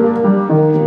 Música